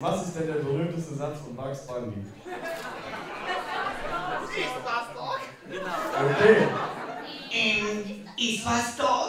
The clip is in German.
Was ist denn der berühmteste Satz von Bugs Bunny? Ist was doch? Okay. Ähm, ist was doch.